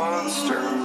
monster.